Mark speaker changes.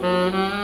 Speaker 1: Mm-hmm.